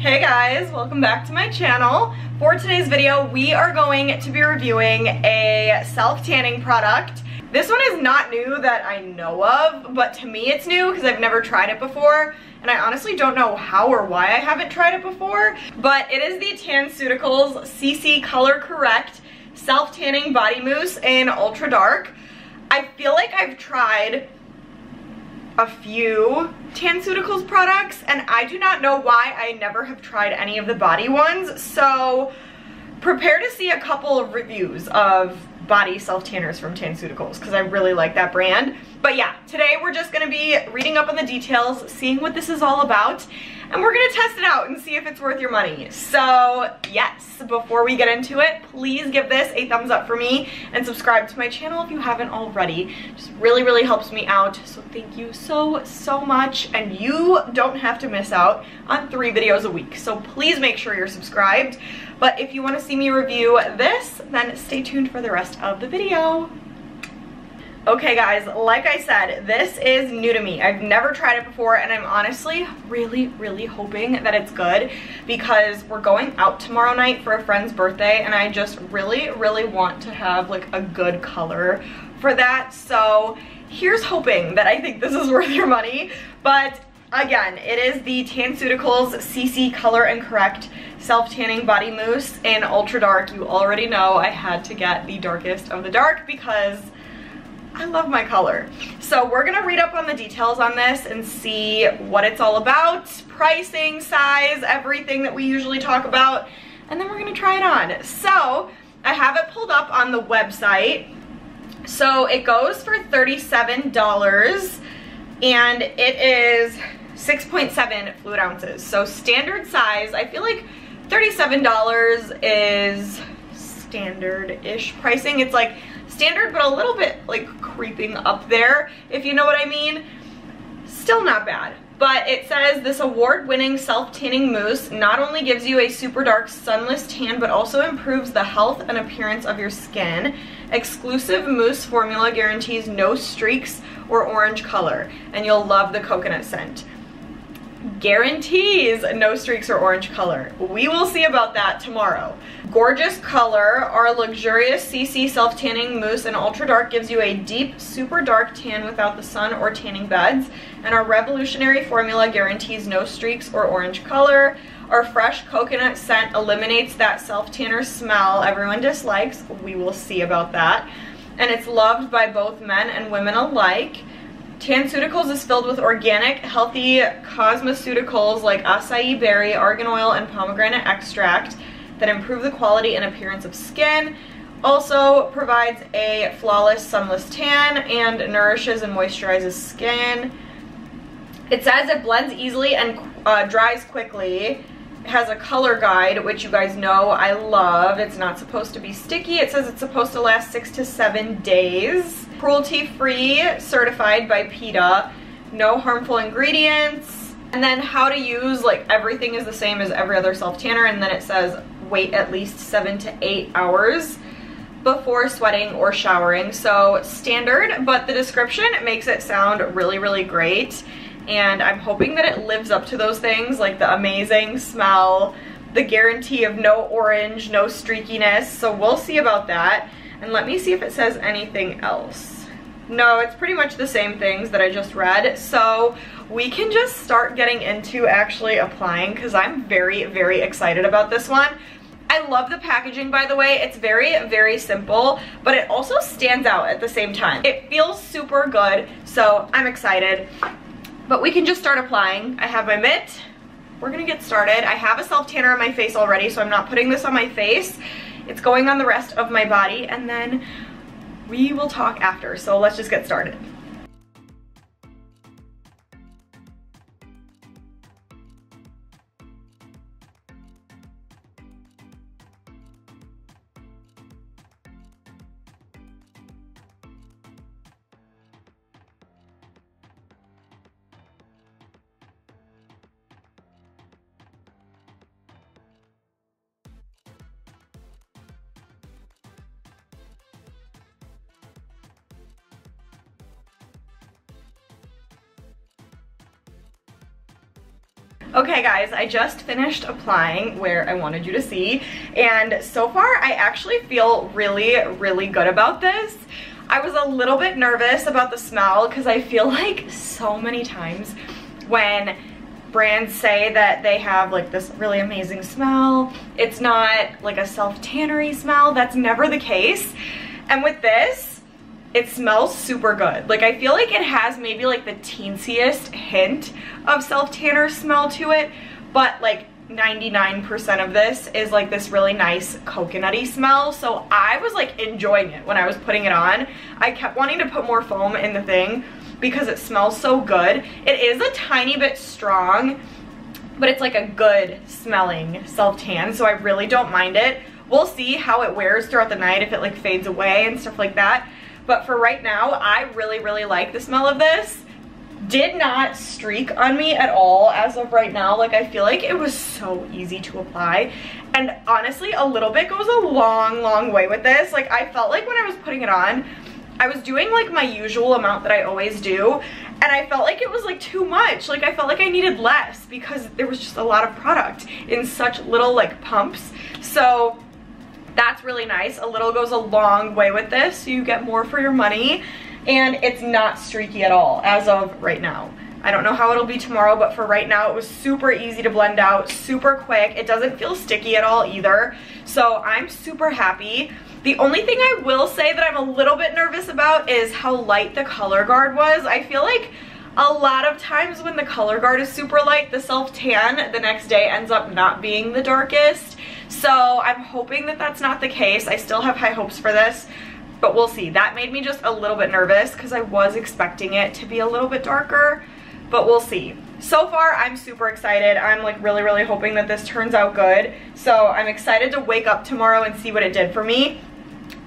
Hey guys, welcome back to my channel. For today's video, we are going to be reviewing a self-tanning product. This one is not new that I know of, but to me it's new because I've never tried it before and I honestly don't know how or why I haven't tried it before, but it is the TanCeuticals CC Color Correct Self-Tanning Body Mousse in Ultra Dark. I feel like I've tried a few TanCeuticals products and I do not know why I never have tried any of the body ones. So prepare to see a couple of reviews of body self-tanners from TanCeuticals because I really like that brand. But yeah, today we're just going to be reading up on the details, seeing what this is all about, and we're to test it out and see if it's worth your money. So yes, before we get into it, please give this a thumbs up for me and subscribe to my channel if you haven't already. Just really, really helps me out. So thank you so, so much. And you don't have to miss out on three videos a week. So please make sure you're subscribed. But if you want to see me review this, then stay tuned for the rest of the video. Okay guys, like I said, this is new to me. I've never tried it before and I'm honestly really, really hoping that it's good because we're going out tomorrow night for a friend's birthday and I just really, really want to have like a good color for that. So here's hoping that I think this is worth your money. But again, it is the TanCeuticals CC Color and Correct Self-Tanning Body Mousse in Ultra Dark. You already know I had to get the darkest of the dark because I love my color. So we're gonna read up on the details on this and see what it's all about, pricing, size, everything that we usually talk about, and then we're gonna try it on. So I have it pulled up on the website. So it goes for $37 and it is 6.7 fluid ounces. So standard size, I feel like $37 is standard-ish pricing. It's like standard, but a little bit like creeping up there, if you know what I mean. Still not bad. But it says this award-winning self-tanning mousse not only gives you a super dark sunless tan, but also improves the health and appearance of your skin. Exclusive mousse formula guarantees no streaks or orange color, and you'll love the coconut scent guarantees no streaks or orange color. We will see about that tomorrow. Gorgeous color, our luxurious CC self-tanning mousse and ultra dark gives you a deep, super dark tan without the sun or tanning beds. And our revolutionary formula guarantees no streaks or orange color. Our fresh coconut scent eliminates that self-tanner smell everyone dislikes. We will see about that. And it's loved by both men and women alike. TanCeuticals is filled with organic, healthy cosmeceuticals like acai berry, argan oil, and pomegranate extract that improve the quality and appearance of skin. Also provides a flawless sunless tan and nourishes and moisturizes skin. It says it blends easily and uh, dries quickly. It has a color guide, which you guys know I love. It's not supposed to be sticky. It says it's supposed to last six to seven days cruelty-free, certified by PETA, no harmful ingredients, and then how to use, like everything is the same as every other self-tanner, and then it says wait at least seven to eight hours before sweating or showering. So standard, but the description makes it sound really, really great. And I'm hoping that it lives up to those things, like the amazing smell, the guarantee of no orange, no streakiness. So we'll see about that. And let me see if it says anything else. No, it's pretty much the same things that I just read. So we can just start getting into actually applying because I'm very, very excited about this one. I love the packaging, by the way. It's very, very simple, but it also stands out at the same time. It feels super good, so I'm excited. But we can just start applying. I have my mitt. We're gonna get started. I have a self-tanner on my face already, so I'm not putting this on my face. It's going on the rest of my body and then we will talk after. So let's just get started. Okay guys, I just finished applying where I wanted you to see and so far I actually feel really, really good about this. I was a little bit nervous about the smell because I feel like so many times when brands say that they have like this really amazing smell, it's not like a self-tannery smell, that's never the case. And with this, it smells super good. Like I feel like it has maybe like the teensiest hint of self-tanner smell to it, but like 99% of this is like this really nice coconutty smell. So I was like enjoying it when I was putting it on. I kept wanting to put more foam in the thing because it smells so good. It is a tiny bit strong, but it's like a good smelling self-tan, so I really don't mind it. We'll see how it wears throughout the night, if it like fades away and stuff like that. But for right now, I really, really like the smell of this. Did not streak on me at all as of right now. Like I feel like it was so easy to apply. And honestly, a little bit goes a long, long way with this. Like I felt like when I was putting it on, I was doing like my usual amount that I always do and I felt like it was like too much. Like I felt like I needed less because there was just a lot of product in such little like pumps. So that's really nice. A little goes a long way with this, so you get more for your money. And it's not streaky at all, as of right now. I don't know how it'll be tomorrow, but for right now, it was super easy to blend out, super quick. It doesn't feel sticky at all either. So I'm super happy. The only thing I will say that I'm a little bit nervous about is how light the color guard was. I feel like a lot of times when the color guard is super light, the self-tan the next day ends up not being the darkest. So I'm hoping that that's not the case. I still have high hopes for this, but we'll see. That made me just a little bit nervous because I was expecting it to be a little bit darker, but we'll see. So far, I'm super excited. I'm like really, really hoping that this turns out good. So I'm excited to wake up tomorrow and see what it did for me.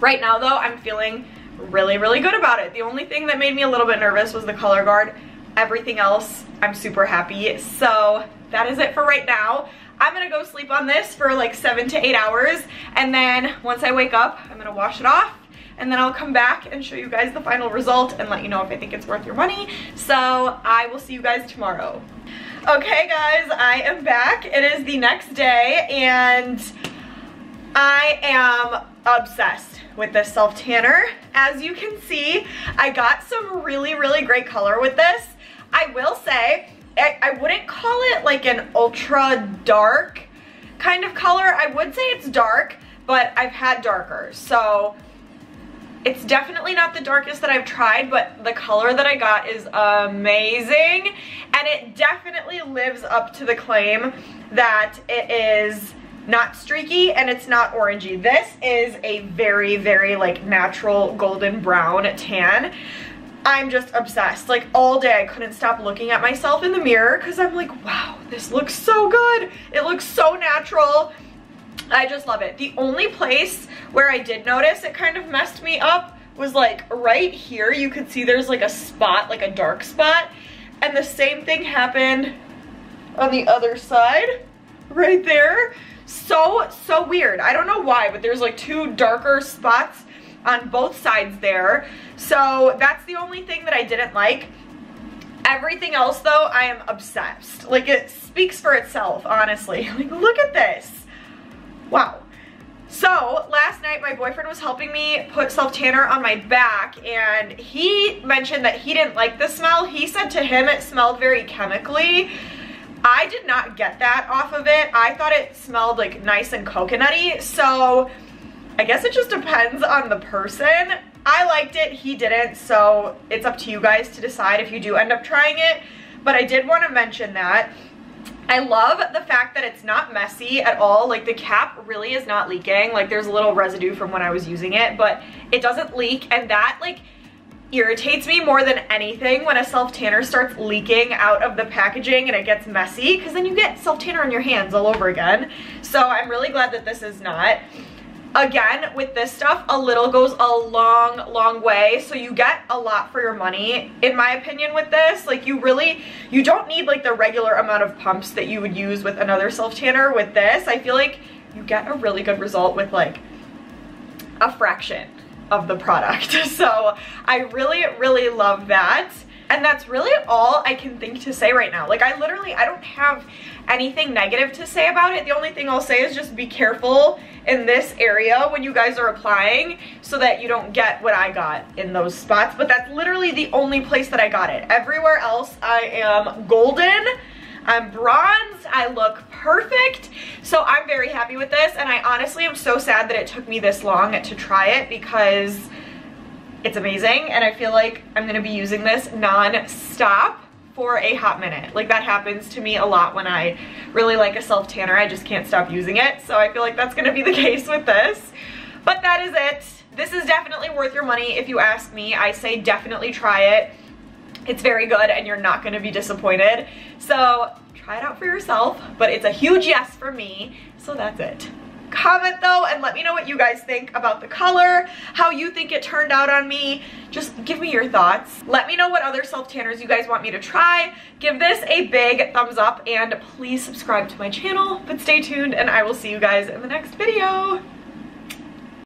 Right now though, I'm feeling really, really good about it. The only thing that made me a little bit nervous was the color guard. Everything else, I'm super happy. So that is it for right now. I'm gonna go sleep on this for like seven to eight hours. And then once I wake up, I'm gonna wash it off and then I'll come back and show you guys the final result and let you know if I think it's worth your money. So I will see you guys tomorrow. Okay guys, I am back. It is the next day and I am obsessed with this self tanner. As you can see, I got some really, really great color with this. I will say, I, wouldn't call it like an ultra dark kind of color. I would say it's dark, but I've had darker. So it's definitely not the darkest that I've tried, but the color that I got is amazing. And it definitely lives up to the claim that it is not streaky and it's not orangey. This is a very, very like natural golden brown tan. I'm just obsessed. Like all day I couldn't stop looking at myself in the mirror because I'm like, wow, this looks so good. It looks so natural. I just love it. The only place where I did notice it kind of messed me up was like right here. You could see there's like a spot, like a dark spot. And the same thing happened on the other side right there. So, so weird. I don't know why, but there's like two darker spots on both sides there. So that's the only thing that I didn't like. Everything else though, I am obsessed. Like it speaks for itself, honestly. Like look at this. Wow. So last night my boyfriend was helping me put self tanner on my back and he mentioned that he didn't like the smell. He said to him it smelled very chemically I did not get that off of it. I thought it smelled like nice and coconutty. So I guess it just depends on the person. I liked it, he didn't. So it's up to you guys to decide if you do end up trying it. But I did want to mention that. I love the fact that it's not messy at all. Like the cap really is not leaking. Like there's a little residue from when I was using it, but it doesn't leak. And that like irritates me more than anything when a self-tanner starts leaking out of the packaging and it gets messy because then you get self-tanner on your hands all over again. So I'm really glad that this is not. Again, with this stuff, a little goes a long, long way. So you get a lot for your money, in my opinion, with this. Like you really, you don't need like the regular amount of pumps that you would use with another self-tanner. With this, I feel like you get a really good result with like a fraction of the product. So I really, really love that. And that's really all I can think to say right now. Like I literally, I don't have anything negative to say about it. The only thing I'll say is just be careful in this area when you guys are applying so that you don't get what I got in those spots. But that's literally the only place that I got it. Everywhere else I am golden. I'm bronze, I look perfect. So I'm very happy with this and I honestly am so sad that it took me this long to try it because it's amazing and I feel like I'm gonna be using this non-stop for a hot minute. Like that happens to me a lot when I really like a self tanner. I just can't stop using it. So I feel like that's gonna be the case with this. But that is it. This is definitely worth your money if you ask me. I say definitely try it. It's very good and you're not gonna be disappointed. So try it out for yourself, but it's a huge yes for me. So that's it comment though and let me know what you guys think about the color, how you think it turned out on me. Just give me your thoughts. Let me know what other self tanners you guys want me to try. Give this a big thumbs up and please subscribe to my channel. But stay tuned and I will see you guys in the next video.